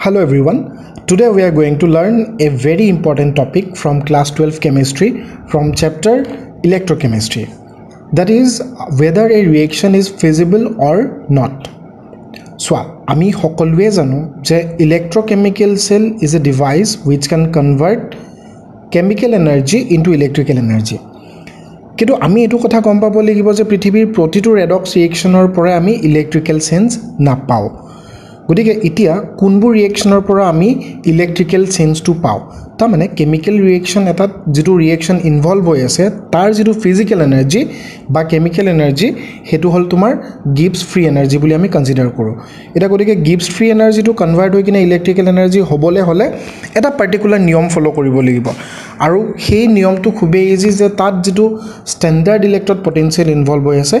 Hello everyone. Today we are going to learn a very important topic from class 12 chemistry from chapter electrochemistry. That is whether a reaction is feasible or not. চোৱা আমি সকলোৱে জানো যে electrochemical cell is a device which can convert chemical energy into electrical energy কিন্তু আমি এইটো কথা গম পাব লাগিব যে পৃথিৱীৰ প্ৰতিটো ৰেডক্স ৰিয়েকশ্যনৰ পৰাই আমি ইলেক্ট্ৰিকেল চেঞ্জ নাপাওঁ গতিকে এতিয়া কোনবোৰ ৰিয়েকশ্যনৰ পৰা আমি ইলেক্ট্ৰিকেল চেঞ্জটো পাওঁ? তাৰমানে কেমিকেল ৰিয়েকশ্যন এটাত যিটো ৰিয়েকশ্যন ইনভল্ভ হৈ আছে তাৰ যিটো ফিজিকেল এনাৰ্জি বা কেমিকেল এনাৰ্জি সেইটো হ'ল তোমাৰ গিভছ ফ্ৰী এনাৰ্জি বুলি আমি কনচিডাৰ কৰোঁ। এতিয়া গতিকে গিভছ ফ্ৰী এনাৰ্জিটো কনভাৰ্ট হৈ কিনে ইলেক্ট্ৰিকেল এনাৰ্জি হ'বলৈ হ'লে এটা পাৰ্টিকুলাৰ নিয়ম ফ'ল' কৰিব লাগিব। আৰু সেই নিয়মটো খুবেই ইজি যে তাত যিটো ষ্টেণ্ডাৰ্ড ইলেক্ট্ৰড পটেঞ্চিয়েল ইনভল্ভ হৈ আছে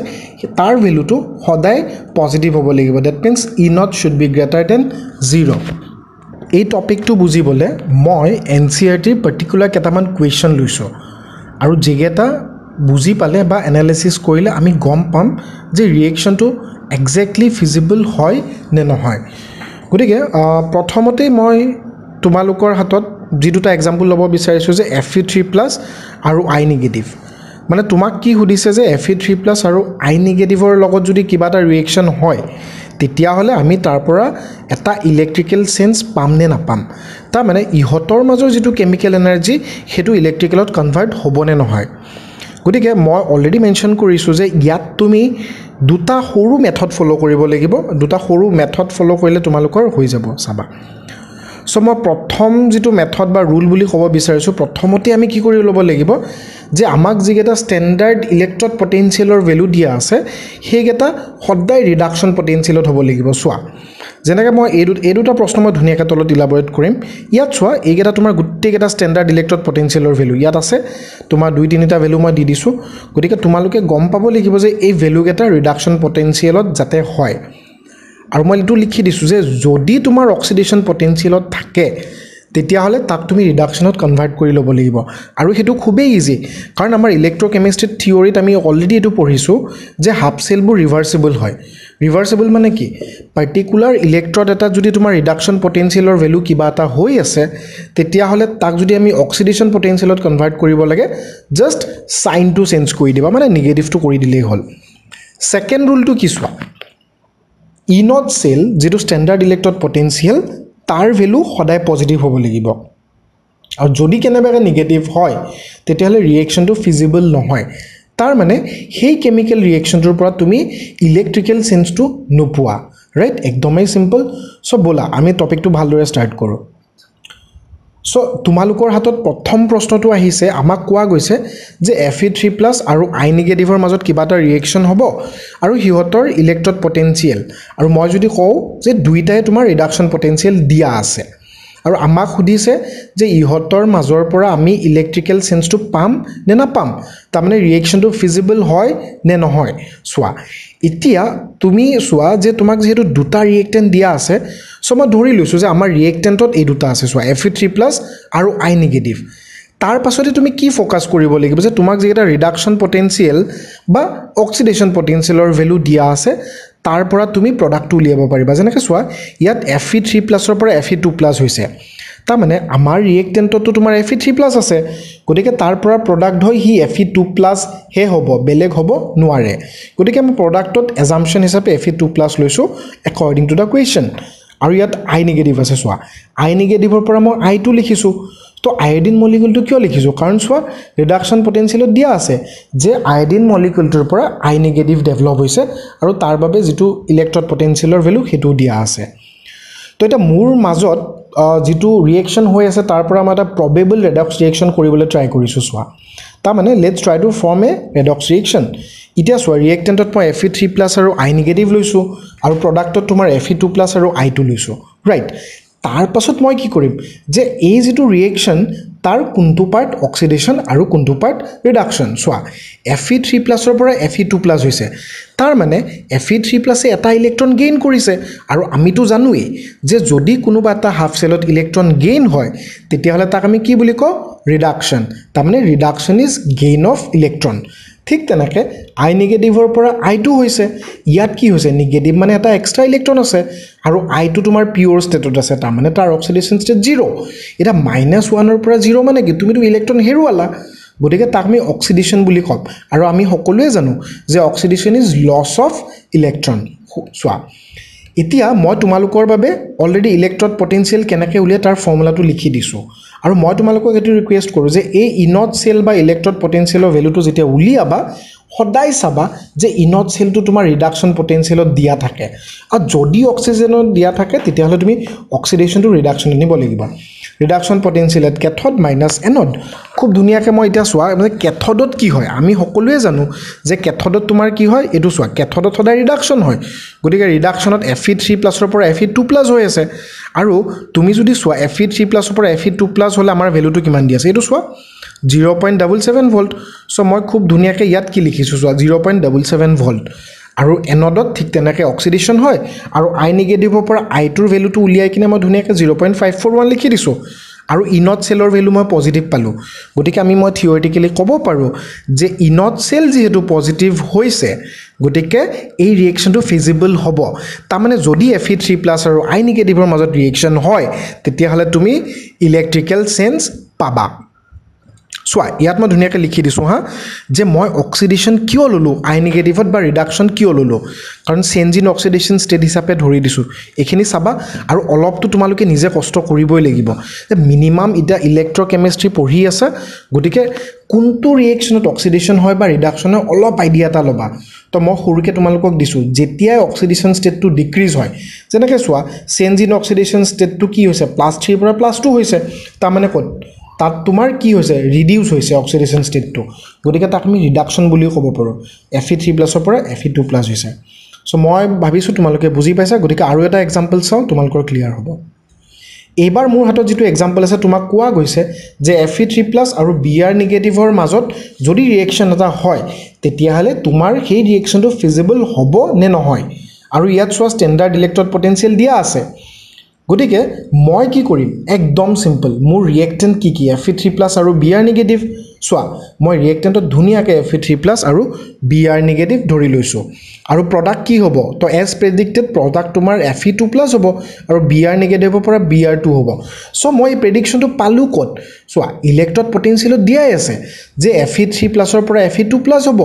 তাৰ ভেলুটো সদায় পজিটিভ হ'ব লাগিব। That means E nought should be greater than zero' এই টপিকটো বুজিবলৈ মই এন চি আৰ টিৰ পাৰ্টিকুলাৰ কেইটামান কুৱেশ্যন লৈছোঁ। আৰু যিকেইটা বুজি পালে বা এনালাইচিছ কৰিলে আমি গম পাম যে ৰিয়েকশ্যনটো একজেক্টলি ফিজিবল হয় নে নহয়। গতিকে প্ৰথমতেই মই তোমালোকৰ হাতত যি দুটা এক্সাম্পল ল'ব বিচাৰিছোঁ যে এফ ই থ্ৰী প্লাছ আৰু আই নিগেটিভ মানে তোমাক কি সুধিছে যে এফ ই থ্ৰী প্লাছ আৰু আই নিগেটিভৰ লগত যদি কিবা এটা ৰিয়েকশ্যন হয় তেতিয়াহ'লে আমি তাৰ পৰা এটা ইলেক্ট্ৰিকেল চেঞ্জ পাম নে নাপাম? তাৰমানে ইহঁতৰ মাজৰ যিটো কেমিকেল এনাৰ্জি সেইটো ইলেক্ট্ৰিকেলত কনভাৰ্ট হ'বনে নহয়? গতিকে মই অলৰেডি মেনশ্যন কৰিছোঁ যে ইয়াত তুমি দুটা সৰু মেথড ফ'ল' কৰিব লাগিব। দুটা সৰু মেথড ফ'ল' কৰিলে তোমালোকৰ হৈ যাব চাবা। চ' মই প্ৰথম যিটো মেথড বা ৰুল বুলি ক'ব বিচাৰিছোঁ প্ৰথমতে আমি কি কৰি ল'ব লাগিব যে আমাক যিকেইটা ষ্টেণ্ডাৰ্ড ইলেক্ট্ৰড পটেঞ্চিয়েলৰ ভেলু দিয়া আছে সেইকেইটা সদায় ৰিডাকশ্যন পটেঞ্চিয়েলত হ'ব লাগিব। চোৱা যেনেকৈ মই এই এই দুটা প্ৰশ্ন মই ধুনীয়াকৈ তলত ইলাবৰেট কৰিম। ইয়াত চোৱা এইকেইটা তোমাৰ গোটেইকেইটা ষ্টেণ্ডাৰ্ড ইলেক্ট্ৰড পটেঞ্চিয়েলৰ ভেলু ইয়াত আছে তোমাৰ দুই তিনিটা ভেলু মই দি দিছোঁ। গতিকে তোমালোকে গম পাব লাগিব যে এই ভেলুকেইটা ৰিডাকশ্যন পটেঞ্চিয়েলত যাতে হয়। আৰু মই এইটো লিখি দিছোঁ যে যদি তোমাৰ অক্সিডেশ্যন পটেঞ্চিয়েলত থাকে তেতিয়াহ'লে তাক তুমি ৰিডাকশ্যনত কনভাৰ্ট কৰি ল'ব লাগিব। আৰু সেইটো খুবেই ইজি কাৰণ আমাৰ ইলেক্ট্ৰকেমিষ্ট্ৰিত থিয়ৰিত আমি অলৰেডি এইটো পঢ়িছোঁ যে হাফ চেলবোৰ ৰিভাৰ্চিবল হয়। ৰিভাৰ্চিবল মানে কি? পাৰ্টিকুলাৰ ইলেক্ট্ৰড এটাত যদি তোমাৰ ৰিডাকশ্যন পটেঞ্চিয়েলৰ ভেলু কিবা এটা হৈ আছে তেতিয়াহ'লে তাক যদি আমি অক্সিডেশ্যন পটেঞ্চিয়েলত কনভাৰ্ট কৰিব লাগে জাষ্ট চাইনটো চেঞ্জ কৰি দিবা মানে নিগেটিভটো কৰি দিলেই হ'ল। ছেকেণ্ড ৰুলটো কি ই নট চেল যিটো ষ্টেণ্ডাৰ্ড ইলেক্ট্ৰড পটেঞ্চিয়েল তাৰ ভেলু সদায় পজিটিভ হ'ব লাগিব। আৰু যদি কেনেবাকৈ নিগেটিভ হয় তেতিয়াহ'লে ৰিয়েকশ্যনটো ফিজিবল নহয়। তাৰ মানে সেই কেমিকেল ৰিয়েকশ্যনটোৰ পৰা তুমি ইলেক্ট্ৰিকেল চেঞ্জটো নোপোৱা। ৰাইট একদমেই চিম্পল চ' ব'লা আমি টপিকটো ভালদৰে ষ্টাৰ্ট কৰোঁ। চ' তোমালোকৰ হাতত প্ৰথম প্ৰশ্নটো আহিছে আমাক কোৱা গৈছে যে এফ ই থ্ৰী প্লাছ আৰু আই নিগেটিভৰ মাজত কিবা এটা ৰিয়েকশ্যন হ'ব আৰু সিহঁতৰ ইলেক্ট্ৰড পটেঞ্চিয়েল আৰু মই যদি কওঁ যে দুইটাই তোমাৰ ৰিডাকশ্যন পটেঞ্চিয়েল দিয়া আছে। আৰু আমাক সুধিছে যে ইহঁতৰ মাজৰ পৰা আমি ইলেক্ট্ৰিকেল চেঞ্জটো পাম নে নাপাম? তাৰমানে ৰিয়েকশ্যনটো ফিজিবল হয় নে নহয়? চোৱা এতিয়া তুমি চোৱা যে তোমাক যিহেতু দুটা ৰিয়েক্টেণ্ট দিয়া আছে চ' মই ধৰি লৈছোঁ যে আমাৰ ৰিয়েক্টেণ্টত এই দুটা আছে চোৱা এফ ই থ্ৰী প্লাছ আৰু আই নিগেটিভ তাৰ পাছতে তুমি কি ফ'কাছ কৰিব লাগিব যে তোমাক যিকেইটা ৰিডাকশ্যন পটেঞ্চিয়েল বা অক্সিডেশ্যন পটেঞ্চিয়েলৰ ভেলু দিয়া আছে তাৰ পৰা তুমি প্ৰডাক্টটো উলিয়াব পাৰিবা। যেনেকৈ চোৱা ইয়াত এফ ই থ্ৰী প্লাছৰ পৰা এফ ই টু প্লাছ হৈছে। তাৰমানে আমাৰ ৰিয়েক্টেণ্টতো তোমাৰ এফ ই থ্ৰী প্লাছ আছে। গতিকে তাৰ পৰা প্ৰডাক্ট হৈ সি এফ ই টু প্লাছহে হ'ব বেলেগ হ'ব নোৱাৰে। গতিকে মই প্ৰডাক্টত এজামশ্যন হিচাপে এফ ই টু প্লাছ লৈছোঁ একৰ্ডিং টু দ্য কুৱেশ্যন আৰু ইয়াত আই নিগেটিভ আছে চোৱা। আই নিগেটিভৰ পৰা মই আইটো লিখিছোঁ। তো আয়ডিন মলিকুলটো কিয় লিখিছোঁ? কাৰণ চোৱা ৰিডাকশ্যন পটেঞ্চিয়েলত দিয়া আছে যে আয়ডিন মলিকুলটোৰ পৰা আই নিগেটিভ ডেভেলপ হৈছে আৰু তাৰ বাবে যিটো ইলেক্ট্ৰড পটেঞ্চিয়েলৰ ভেলু সেইটোও দিয়া আছে। তো এতিয়া মোৰ মাজত যিটো ৰিয়েকশ্যন হৈ আছে তাৰ পৰা মই এটা প্ৰবেবল ৰেডক্স ৰিয়েকশ্যন কৰিবলৈ ট্ৰাই কৰিছোঁ চোৱা। তাৰমানে let's try to form a redox reaction এতিয়া চোৱা ৰিয়েক্টেণ্টত মই এফ ই থ্ৰী প্লাছ আৰু আই নিগেটিভ লৈছোঁ আৰু প্ৰডাক্টত তোমাৰ এফ ই টু প্লাছ আৰু আই টু লৈছোঁ ৰাইট তাৰ পাছত মই কি কৰিম? যে এই যিটো ৰিয়েকশ্যন তাৰ কোনটো পাৰ্ট অক্সিডেশ্যন আৰু কোনটো পাৰ্ট ৰিডাকশ্যন চোৱা এফ ই থ্ৰী প্লাছৰ পৰা এফ ই টু প্লাছ হৈছে। তাৰ মানে এফ ই থ্ৰী প্লাছে এটা ইলেক্ট্ৰন গেইন কৰিছে। আৰু আমিতো জানোৱেই যে যদি কোনোবা এটা হাফ চেলত ইলেক্ট্ৰন গেইন হয় তেতিয়াহ'লে তাক আমি কি বুলি কওঁ? ৰিডাকশ্যন তাৰমানে reduction is gain of electron ঠিক তেনেকৈ আই নিগেটিভৰ পৰা আইটো হৈছে। ইয়াত কি হৈছে? নিগেটিভ মানে এটা এক্সট্ৰা ইলেক্ট্ৰন আছে আৰু আইটো তোমাৰ পিয়'ৰ ষ্টেটত আছে তাৰমানে তাৰ অক্সিডেশ্যন ষ্টেট জিৰ' এতিয়া মাইনাছ ওৱানৰ পৰা জিৰ' মানে কি? তুমিতো ইলেক্ট্ৰন হেৰুৱালা। গতিকে তাক আমি অক্সিডেশ্যন বুলি ক'ম। আৰু আমি সকলোৱে জানো যে oxidation is loss of electron চোৱা এতিয়া মই তোমালোকৰ বাবে অলৰেডি ইলেক্ট্ৰড পটেঞ্চিয়েল কেনেকৈ উলিয়াই তাৰ ফৰ্মুলাটো লিখি দিছোঁ। আৰু মই তোমালোকক এইটো ৰিকুৱেষ্ট কৰোঁ যে এই ইনট চেল বা ইলেক্ট্ৰড পটেঞ্চিয়েলৰ ভেলুটো যেতিয়া উলিয়াবা সদায় চাবা যে ইনট চেলটো তোমাৰ ৰিডাকশ্যন পটেঞ্চিয়েলত দিয়া থাকে। আৰু যদি অক্সিজেনত দিয়া থাকে তেতিয়াহ'লে তুমি অক্সিডেশ্যনটো ৰিডাকশ্যন আনিব লাগিব। Reduction potential at cathode minus anode খুব ধুনীয়াকৈ মই এতিয়া চোৱা মানে কেথডত কি হয়? আমি সকলোৱে জানো যে কেথডত তোমাৰ কি হয়? এইটো চোৱা কেথডত সদায় ৰিডাকশ্যন হয়। গতিকে ৰিডাকশ্যনত এফ ই থ্ৰী প্লাছৰ পৰা এফ ই টু প্লাছ হৈ আছে। আৰু তুমি যদি চোৱা এফ ই থ্ৰী প্লাছৰ পৰা এফ ই টু প্লাছ হ'লে আমাৰ ভেলুটো কিমান দি আছে? এইটো চোৱা zero' point double seven volt চ' মই খুব ধুনীয়াকৈ ইয়াত কি লিখিছোঁ চোৱা zero' point double seven volt আৰু এনডত ঠিক তেনেকৈ অক্সিডেশ্যন হয় আৰু আই নিগেটিভৰ পৰা আইটোৰ ভেলুটো উলিয়াই কিনে মই ধুনীয়াকৈ zero' point five four one লিখি দিছোঁ। আৰু ইনট চেলৰ ভেলু মই পজিটিভ পালোঁ। গতিকে আমি মই থিয়ৰিটিকেলি ক'ব পাৰোঁ যে ইনট চেল যিহেতু পজিটিভ হৈছে গতিকে এই ৰিয়েকশ্যনটো ফিজিবল হ'ব। তাৰমানে যদি এফ ই থ্ৰী প্লাছ আৰু আই নিগেটিভৰ মাজত ৰিয়েকশ্যন হয় তেতিয়াহ'লে তুমি ইলেক্ট্ৰিকেল চেঞ্জ পাবা। চোৱা ইয়াত মই ধুনীয়াকৈ লিখি দিছোঁ হা যে মই অক্সিডেশ্যন কিয় ল'লোঁ? আই নিগেটিভত বা ৰিডাকশ্যন কিয় ল'লোঁ? কাৰণ চেঞ্জ ইন অক্সিডেশ্যন ষ্টেট হিচাপে ধৰি দিছোঁ। এইখিনি চাবা আৰু অলপতো তোমালোকে নিজে কষ্ট কৰিবই লাগিব। যে মিনিমাম এতিয়া ইলেক্ট্ৰকেমেষ্ট্ৰি পঢ়ি আছে গতিকে কোনটো ৰিয়েকশ্যনত অক্সিডেশ্যন হয় বা ৰিডাকশ্যন হয় অলপ আইডিয়া এটা ল'বা। তো মই সৰুকৈ তোমালোকক দিছোঁ যেতিয়াই অক্সিডেশ্যন ষ্টেটটো ডিক্ৰিজ হয় যেনেকৈ চোৱা চেঞ্জ ইন অক্সিডেশ্যন ষ্টেটটো কি হৈছে? প্লাছ থ্ৰীৰ পৰা প্লাছ টু হৈছে। তাৰমানে ক'ত? তাত তোমাৰ কি হৈছে ৰিডিউচ হৈছে অক্সিডেশ্যন ষ্টেটটো গতিকে তাক আমি ৰিডাকশ্যন বুলিও ক'ব পাৰোঁ। এফ ই থ্ৰী প্লাছৰ পৰা এফ ই টু প্লাছ হৈছে। চ' মই ভাবিছোঁ তোমালোকে বুজি পাইছা গতিকে আৰু এটা এক্সাম্পল চাওঁ তোমালোকৰ ক্লিয়াৰ হ'ব। এইবাৰ মোৰ হাতত যিটো এক্সাম্পল আছে তোমাক কোৱা গৈছে যে এফ ই থ্ৰী প্লাছ আৰু বি আৰ নিগেটিভৰ মাজত যদি ৰিয়েকশ্যন এটা হয় তেতিয়াহ'লে তোমাৰ সেই ৰিয়েকশ্যনটো ফিজিবল হ'ব নে নহয়? আৰু ইয়াত চোৱা ষ্টেণ্ডাৰ্ড ইলেক্ট্ৰড পটেঞ্চিয়েল দিয়া আছে। গতিকে মই কি কৰিম? একদম চিম্পল মোৰ ৰিয়েক্টেণ্ট কি কি? এফ ই থ্ৰী প্লাছ আৰু বি আৰ নিগেটিভ চোৱা মই ৰিয়েক্টেণ্টত ধুনীয়াকৈ এফ ই থ্ৰী প্লাছ আৰু বি আৰ নিগেটিভ ধৰি লৈছোঁ। আৰু প্ৰডাক্ট কি হ'ব? তো এজ প্ৰেডিক্টেড প্ৰডাক্ট তোমাৰ এফ ই টু প্লাছ হ'ব আৰু বি আৰ নিগেটিভৰ পৰা বি আৰ টু হ'ব। চ' মই এই প্ৰেডিকশ্যনটো পালোঁ ক'ত? চোৱা ইলেক্ট্ৰড পটেঞ্চিয়েলত দিয়াই আছে যে এফ ই থ্ৰী প্লাছৰ পৰা এফ ই টু প্লাছ হ'ব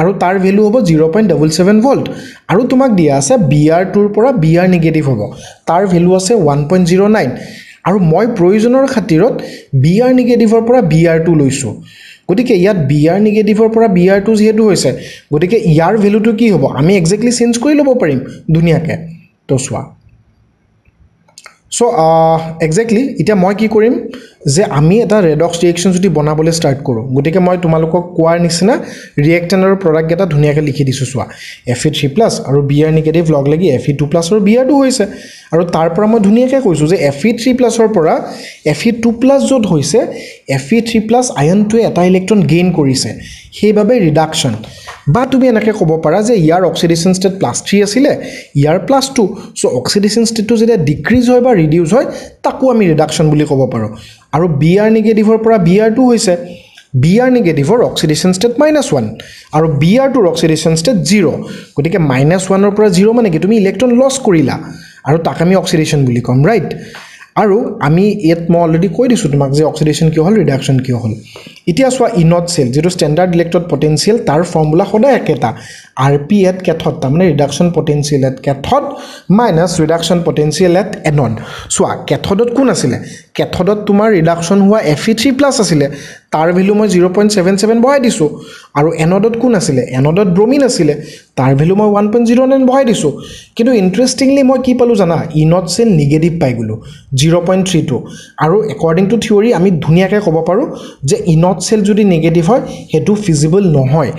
আৰু তাৰ ভেলু হ'ব zero' point double seven volt আৰু তোমাক দিয়া আছে বি আৰ টুৰ পৰা বি আৰ নিগেটিভ হ'ব। তাৰ ভেলু আছে ওৱান পইণ্ট জিৰ' নাইন আৰু মই প্ৰয়োজনৰ খাতিৰত বি আৰ নিগেটিভৰ পৰা বি আৰ টু লৈছোঁ। গতিকে ইয়াত বি আৰ নিগেটিভৰ পৰা বি আৰ টু যিহেতু হৈছে গতিকে ইয়াৰ ভেলুটো কি হ'ব? আমি একজেক্টলি চেঞ্জ কৰি ল'ব পাৰিম ধুনীয়াকৈ। তো চোৱা চ' একজেক্টলি এতিয়া মই কি কৰিম? যে আমি এটা ৰেডক্স ৰিয়েকশ্যন যদি বনাবলৈ ষ্টাৰ্ট কৰোঁ গতিকে মই তোমালোকক কোৱাৰ নিচিনা ৰিয়েক্টেণ্ট আৰু প্ৰডাক্টকেইটা ধুনীয়াকৈ লিখি দিছোঁ চোৱা। এফ ই থ্ৰী প্লাছ আৰু বি আৰ নিগেটিভ লগ লাগি এফ ই টু প্লাছ আৰু বি আৰ টু হৈছে। আৰু তাৰ পৰা মই ধুনীয়াকৈ কৈছোঁ যে এফ ই থ্ৰী প্লাছৰ পৰা এফ ই টু প্লাছ য'ত হৈছে এফ ই থ্ৰী প্লাছ আয়নটোৱে এটা ইলেক্ট্ৰন গেইন কৰিছে। সেইবাবে ৰিডাকশ্যন বা তুমি এনেকৈ ক'ব পাৰা যে ইয়াৰ অক্সিডেশ্যন ষ্টেট প্লাছ থ্ৰী আছিলে ইয়াৰ প্লাছ টু চ' অক্সিডেশ্যন ষ্টেটটো যেতিয়া ডিক্ৰিজ হয় বা ৰিডিউচ হয় তাকো আমি ৰিডাকশ্যন বুলি ক'ব পাৰোঁ। আৰু বি আৰ নিগেটিভৰ পৰা বি আৰ টু হৈছে বি আৰ নিগেটিভৰ অক্সিডেশ্যন ষ্টেট মাইনাছ ওৱান আৰু বি আৰ টুৰ অক্সিডেশ্যন ষ্টেট জিৰ' গতিকে মাইনাছ ওৱানৰ পৰা জিৰ' মানে কি? তুমি ইলেক্ট্ৰন লছ কৰিলা আৰু তাক আমি অক্সিডেশ্যন বুলি ক'ম ৰাইট আৰু আমি ইয়াত মই অলৰেডি কৈ দিছোঁ তোমাক যে অক্সিডেশ্যন কিয় হ'ল ৰিডাকশ্যন কিয় হ'ল। এতিয়া চোৱা ইনট চেল যিটো ষ্টেণ্ডাৰ্ড ইলেক্ট্ৰড পটেঞ্চিয়েল তাৰ ফৰ্মুলা সদায় একেটা। আৰ পি এট কেথত তাৰমানে reduction potential at কেথত minus reduction potential at anode চোৱা কেথডত কোন আছিলে? কেথডত তোমাৰ ৰিডাকশ্যন হোৱা এফ ই থ্ৰী প্লাছ আছিলে। তাৰ ভেলু মই জিৰ' পইণ্ট ছেভেন ছেভেন বহাই দিছোঁ। আৰু এনডত কোন আছিলে? এনডত ব্ৰমিন আছিলে। তাৰ ভেলু মই ওৱান পইণ্ট জিৰ' নাইন বহাই দিছোঁ। কিন্তু ইণ্টাৰেষ্টিংলি মই কি পালোঁ জানা? ইনট চেল নিগেটিভ পাই গ'লোঁ জিৰ' পইণ্ট থ্ৰী টু আৰু একৰ্ডিং টু থিয়ৰী আমি ধুনীয়াকৈ ক'ব পাৰোঁ যে ইনট চেল যদি নিগেটিভ হয় সেইটো ফিজিবল নহয়।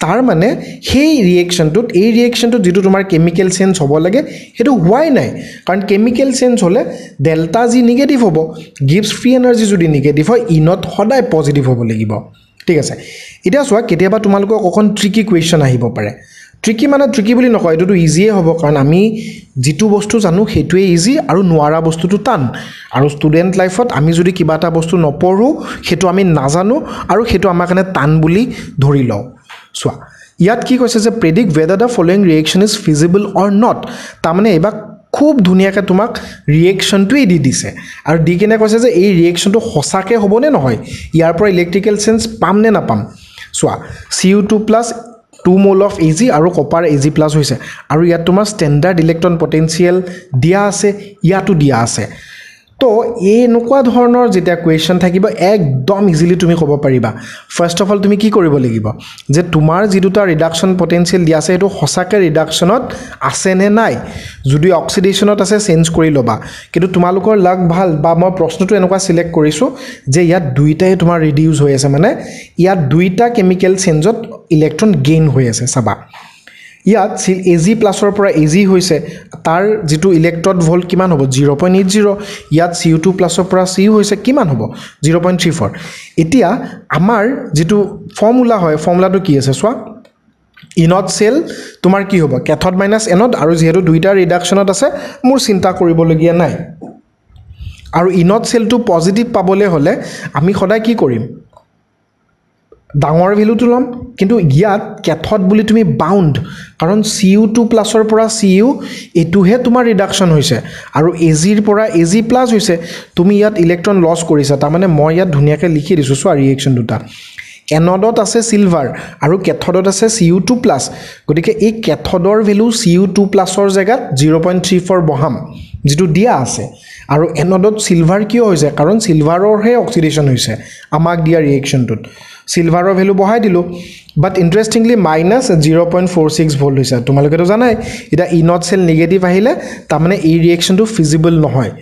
তাৰ মানে সেই ৰিয়েকশ্যনটোত এই ৰিয়েকশ্যনটোত যিটো তোমাৰ কেমিকেল চেঞ্জ হ'ব লাগে সেইটো হোৱাই নাই। কাৰণ কেমিকেল চেঞ্জ হ'লে ডেল্টা যি নিগেটিভ হ'ব গিভছ ফ্ৰী এনাৰ্জি যদি নিগেটিভ হয় ইনত সদায় পজিটিভ হ'ব লাগিব। ঠিক আছে? এতিয়া চোৱা কেতিয়াবা তোমালোকক অকণ ট্ৰিকি কুৱেশ্যন আহিব পাৰে। ট্ৰিকি মানে ট্ৰিকি বুলি নকয় এইটোতো ইজিয়ে হ'ব। কাৰণ আমি যিটো বস্তু জানো সেইটোৱে ইজি আৰু নোৱাৰা বস্তুটো টান। আৰু ষ্টুডেণ্ট লাইফত আমি যদি কিবা এটা বস্তু নপঢ়োঁ সেইটো আমি নাজানো আৰু সেইটো আমাৰ কাৰণে টান বুলি ধৰি লওঁ। চোৱা। ইয়াত কি কৈছে যে predict whether the following reaction is feasible or not তাৰমানে এইবাৰ খুব ধুনীয়াকৈ তোমাক ৰিয়েকশ্যনটোৱেই দি দিছে। আৰু দি কিনে কৈছে যে এই ৰিয়েকশ্যনটো সঁচাকৈ হ'বনে নহয় ইয়াৰ পৰা ইলেক্ট্ৰিকেল চেঞ্জ পাম নে নাপাম। চোৱা C U two plus two mol of A G আৰু কপাৰ এ জি প্লাছ হৈছে। আৰু ইয়াত তোমাৰ ষ্টেণ্ডাৰ্ড ইলেক্ট্ৰন পটেঞ্চিয়েল দিয়া আছে ইয়াতো দিয়া আছে। তো এনেকুৱা ধৰণৰ যেতিয়া কুৱেশ্যন থাকিব একদম ইজিলি তুমি ক'ব পাৰিবা। ফাৰ্ষ্ট অফ অল তুমি কি কৰিব লাগিব? যে তোমাৰ যি দুটা ৰিডাকশ্যন পটেঞ্চিয়েল দিয়া আছে সেইটো সঁচাকৈ ৰিডাকশ্যনত আছে নে নাই? যদি অক্সিডেশ্যনত আছে চেঞ্জ কৰি ল'বা। কিন্তু তোমালোকৰ লাক ভাল বা মই প্ৰশ্নটো এনেকুৱা চিলেক্ট কৰিছোঁ যে ইয়াত দুইটাই তোমাৰ ৰিডিউচ হৈ আছে। মানে ইয়াত দুইটা কেমিকেল চেঞ্জত ইলেক্ট্ৰন গেইন হৈ আছে চাবা। ইয়াত চিল এ জি প্লাছৰ পৰা এ জি হৈছে তাৰ যিটো ইলেক্ট্ৰড ভল্ট কিমান হ'ব? জিৰ' পইণ্ট এইট জিৰ' ইয়াত চি ইউ টু প্লাছৰ পৰা চি ইউ হৈছে কিমান হ'ব? জিৰ' পইণ্ট থ্ৰী ফ'ৰ এতিয়া আমাৰ যিটো ফৰ্মুলা হয় ফৰ্মুলাটো কি আছে চোৱা? ইনত চেল তোমাৰ কি হ'ব? কেথড মাইনাছ এনত আৰু যিহেতু দুইটা ৰিডাকশ্যনত আছে মোৰ চিন্তা কৰিবলগীয়া নাই। আৰু ইনত চেলটো পজিটিভ পাবলৈ হ'লে আমি সদায় কি কৰিম? ডাঙৰ ভেলুটো ল'ম কিন্তু ইয়াত কেথত বুলি তুমি বাউণ্ড কাৰণ চি ইউ টু প্লাছৰ পৰা চি ইউ এইটোহে তোমাৰ ৰিডাকশ্যন হৈছে আৰু এ জিৰ পৰা এ জি প্লাছ হৈছে তুমি ইয়াত ইলেক্ট্ৰন লছ কৰিছা তাৰমানে মই ইয়াত ধুনীয়াকৈ লিখি দিছোঁ চোৱা ৰিয়েকশ্যন দুটা। এনডত আছে চিলভাৰ আৰু কেথডত আছে চি ইউ টু প্লাছ গতিকে এই কেথডৰ ভেলু চি ইউ টু প্লাছৰ জেগাত জিৰ' পইণ্ট থ্ৰী ফ'ৰ বহাম যিটো দিয়া আছে। আৰু এনডত চিলভাৰ কিয় হৈছে? কাৰণ চিলভাৰৰহে অক্সিডেশ্যন হৈছে আমাক দিয়া ৰিয়েকশ্যনটোত চিলভাৰৰ ভেলু বঢ়াই দিলোঁ but interestingly minus zero' point four six volt হৈছে তোমালোকেতো জানাই এতিয়া ইনত চেল নিগেটিভ আহিলে তাৰমানে এই ৰিয়েকশ্যনটো ফিজিবল নহয়।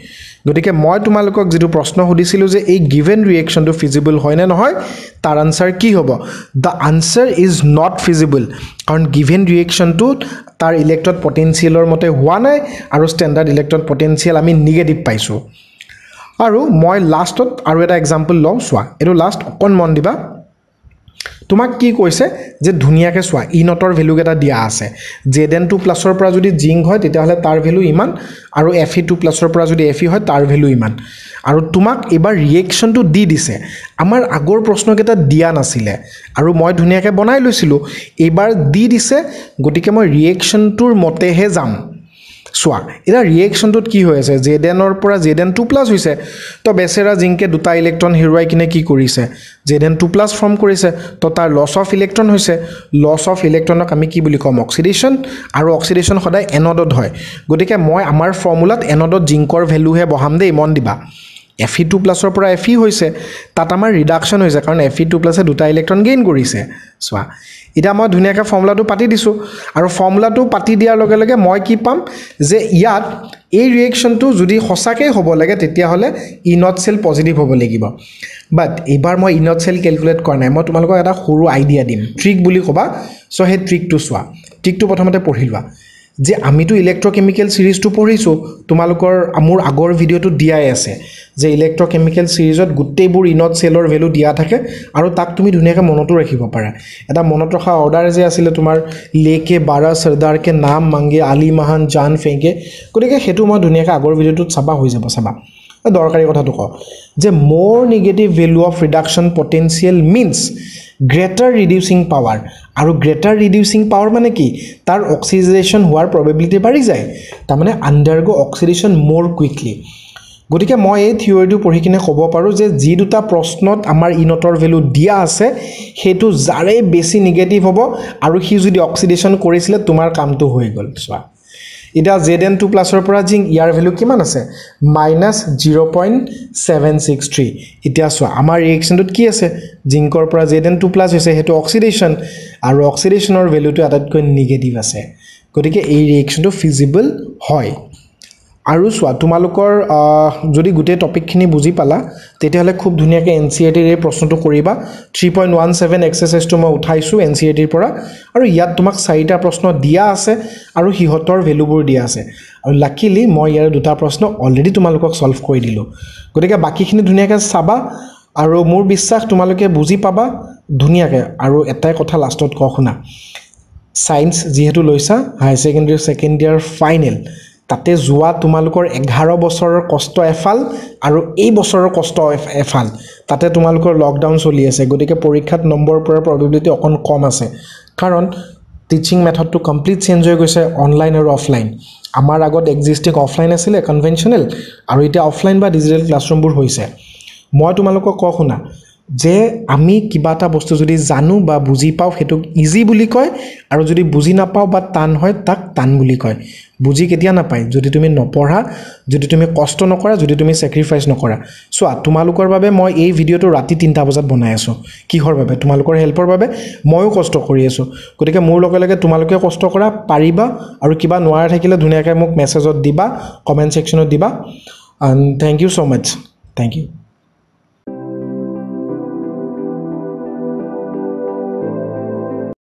গতিকে মই তোমালোকক যিটো প্ৰশ্ন সুধিছিলোঁ যে এই গিভেন ৰিয়েকশ্যনটো ফিজিবল হয়নে নহয় তাৰ আনচাৰ কি হ'ব? The answer is not feasible কাৰণ গিভেন ৰিয়েকশ্যনটোত তাৰ ইলেক্ট্ৰড পটেঞ্চিয়েলৰ মতে হোৱা নাই আৰু ষ্টেণ্ডাৰ্ড ইলেক্ট্ৰড পটেঞ্চিয়েল আমি নিগেটিভ পাইছোঁ। আৰু মই লাষ্টত আৰু এটা এক্সাম্পল লওঁ চোৱা এইটো লাষ্ট অকণ মন দিবা। তোমাক কি কৈছে যে ধুনীয়াকৈ চোৱা ই নটৰ ভেলুকেইটা দিয়া আছে। জেড এন টু প্লাছৰ পৰা যদি জিংক হয় তেতিয়াহ'লে তাৰ ভেলু ইমান আৰু এফ ই টু প্লাছৰ পৰা যদি এফ ই হয় তাৰ ভেলু ইমান। আৰু তোমাক এইবাৰ ৰিয়েকশ্যনটো দি দিছে। আমাৰ আগৰ প্ৰশ্নকেইটা দিয়া নাছিলে আৰু মই ধুনীয়াকৈ বনাই লৈছিলোঁ। এইবাৰ দি দিছে গতিকে মই ৰিয়েকশ্যনটোৰ মতেহে যাম। চোৱা এতিয়া ৰিয়েকশ্যনটোত কি হৈ আছে? জেড এনৰ পৰা জেড এন টু প্লাছ হৈছে তো বেচেৰা জিংকে দুটা ইলেক্ট্ৰন হেৰুৱাই কিনে কি কৰিছে? Z N two plus form কৰিছে তো তাৰ লছ অফ ইলেক্ট্ৰন হৈছে। লছ অফ ইলেক্ট্ৰনক আমি কি বুলি ক'ম? অক্সিডেশ্যন আৰু অক্সিডেশ্যন সদায় এনডত হয়। গতিকে মই আমাৰ ফৰ্মুলাত এনডত জিংকৰ ভেলুহে বহাম দেই মন দিবা। এফ ই টু প্লাছৰ পৰা এফ ই হৈছে তাত আমাৰ ৰিডাকশ্যন হৈছে কাৰণ এফ ই টু প্লাছে দুটা ইলেক্ট্ৰন গেইন কৰিছে। চোৱা এতিয়া মই ধুনীয়াকৈ ফৰ্মুলাটো পাতি দিছোঁ। আৰু ফৰ্মুলাটো পাতি দিয়াৰ লগে লগে মই কি পাম যে ইয়াত এই ৰিয়েকশ্যনটো যদি সঁচাকৈ হ'ব লাগে তেতিয়াহ'লে ইনট চেল পজিটিভ হ'ব লাগিব। বাট এইবাৰ মই ইনট চেল কেলকুলেট কৰা নাই মই তোমালোকক এটা সৰু আইডিয়া দিম। ট্ৰিক বুলি ক'বা। চ' সেই ট্ৰিকটো চোৱা। ট্ৰিকটো প্ৰথমতে পঢ়ি লোৱা। যে আমিতো ইলেক্ট্ৰকেমিকেল ছিৰিজটো পঢ়িছোঁ তোমালোকৰ মোৰ আগৰ ভিডিঅ'টোত দিয়াই আছে যে ইলেক্ট্ৰকেমিকেল ছিৰিজত গোটেইবোৰ ইনত চেলৰ ভেলু দিয়া থাকে আৰু তাক তুমি ধুনীয়াকৈ মনতো ৰাখিব পাৰা। এটা মনত ৰখা অৰ্ডাৰ যে আছিলে তোমাৰ লেকে বাৰা চৰ্দাৰকে নাম মাংগে আলি মাহান জান ফেংকে গতিকে সেইটো মই ধুনীয়াকৈ আগৰ ভিডিঅ'টোত চাবা হৈ যাব চাবা। দৰকাৰী কথাটো কওঁ যে মোৰ negative value of reduction potential means greater reducing power আৰু গ্ৰেটাৰ ৰিডিউচিং পাৱাৰ মানে কি? তাৰ অক্সিডেশ্যন হোৱাৰ প্ৰবেবিলিটি বাঢ়ি যায়। তাৰমানে আণ্ডাৰগ' অক্সিডেশ্যন মোৰ কুইকলি গতিকে মই এই থিয়ৰিটো পঢ়ি কিনে ক'ব পাৰোঁ যে যি দুটা প্ৰশ্নত আমাৰ ইনটৰ ভেলু দিয়া আছে সেইটো যাৰে বেছি নিগেটিভ হ'ব আৰু সি যদি অক্সিডেশ্যন কৰিছিলে তোমাৰ কামটো হৈ গ'ল চোৱা। এতিয়া জেড এন টু প্লাছৰ পৰা জিং ইয়াৰ ভেলু কিমান আছে? Minus zero' point seven six three এতিয়া চোৱা আমাৰ ৰিয়েকশ্যনটোত কি আছে? জিংকৰ পৰা জেড এন টু প্লাছ হৈছে সেইটো অক্সিডেশ্যন আৰু অক্সিডেশ্যনৰ ভেলুটো আটাইতকৈ নিগেটিভ আছে। গতিকে এই ৰিয়েকশ্যনটো ফিজিবল হয়। আৰু চোৱা তোমালোকৰ যদি গোটেই টপিকখিনি বুজি পালা তেতিয়াহ'লে খুব ধুনীয়াকৈ এন চি আৰ টিৰ এই প্ৰশ্নটো কৰিবা। থ্ৰী পইণ্ট ওৱান ছেভেন এক্সাৰচাইজটো মই উঠাইছোঁ এন চি আৰ টিৰ পৰা। আৰু ইয়াত তোমাক চাৰিটা প্ৰশ্ন দিয়া আছে আৰু সিহঁতৰ ভেলুবোৰ দিয়া আছে। আৰু লাকিলি মই ইয়াৰ দুটা প্ৰশ্ন অলৰেডি তোমালোকক ছল্ভ কৰি দিলোঁ। গতিকে বাকীখিনি ধুনীয়াকৈ চাবা আৰু মোৰ বিশ্বাস তোমালোকে বুজি পাবা ধুনীয়াকৈ। আৰু এটাই কথা লাষ্টত কওঁ শুনা। ছায়েন্স যিহেতু লৈছা হায়াৰ ছেকেণ্ডেৰী ছেকেণ্ড ইয়াৰ ফাইনেল তাতে যোৱা তোমালোকৰ এঘাৰ বছৰৰ কষ্ট এফাল আৰু এই বছৰৰ কষ্ট এফাল। তাতে তোমালোকৰ লকডাউন চলি আছে গতিকে পৰীক্ষাত নম্বৰ পোৱাৰ প্ৰবেবিলিটি অকণ কম আছে। কাৰণ টিচিং মেথডটো কমপ্লিট চেঞ্জ হৈ গৈছে অনলাইন আৰু অফলাইন আমাৰ আগত এক্সিষ্টিং অফলাইন আছিলে কনভেনশ্যনেল আৰু এতিয়া অফলাইন বা ডিজিটেল ক্লাছৰুমবোৰ হৈছে। মই তোমালোকক কওঁ শুনা যে আমি কিবা এটা বস্তু যদি জানো বা বুজি পাওঁ সেইটোক ইজি বুলি কয় আৰু যদি বুজি নাপাওঁ বা টান হয় তাক টান বুলি কয়। বুজি কেতিয়া নাপায়? যদি তুমি নপঢ়া যদি তুমি কষ্ট নকৰা যদি তুমি ছেক্ৰিফাইচ নকৰা। চোৱা তোমালোকৰ বাবে মই এই ভিডিঅ'টো ৰাতি তিনিটা বজাত বনাই আছোঁ। কিহৰ বাবে? তোমালোকৰ হেল্পৰ বাবে ময়ো কষ্ট কৰি আছোঁ। গতিকে মোৰ লগে লগে তোমালোকে কষ্ট কৰা পাৰিবা আৰু কিবা নোৱাৰা থাকিলে ধুনীয়াকৈ মোক মেছেজত দিবা কমেণ্ট ছেকশ্যনত দিবা। Thank you so' much thank you